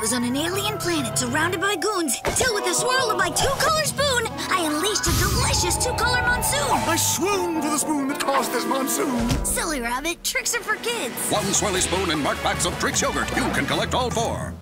I was on an alien planet surrounded by goons, till with a swirl of my two-color spoon, I unleashed a delicious two-color monsoon. I swooned for the spoon that caused this monsoon. Silly rabbit, Trix are for kids. One swirly spoon and marked packs of Trix yogurt. You can collect all four.